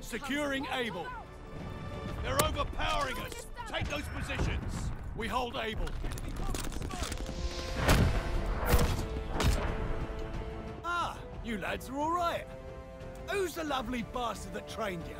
Securing Able. They're overpowering us. Take those positions. We hold Able. Ah, you lads are all right. Who's the lovely bastard that trained you?